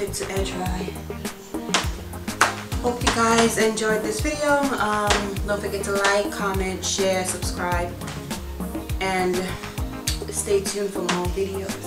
it to air dry. Hope you guys enjoyed this video. Um, don't forget to like, comment, share, subscribe, and stay tuned for more videos.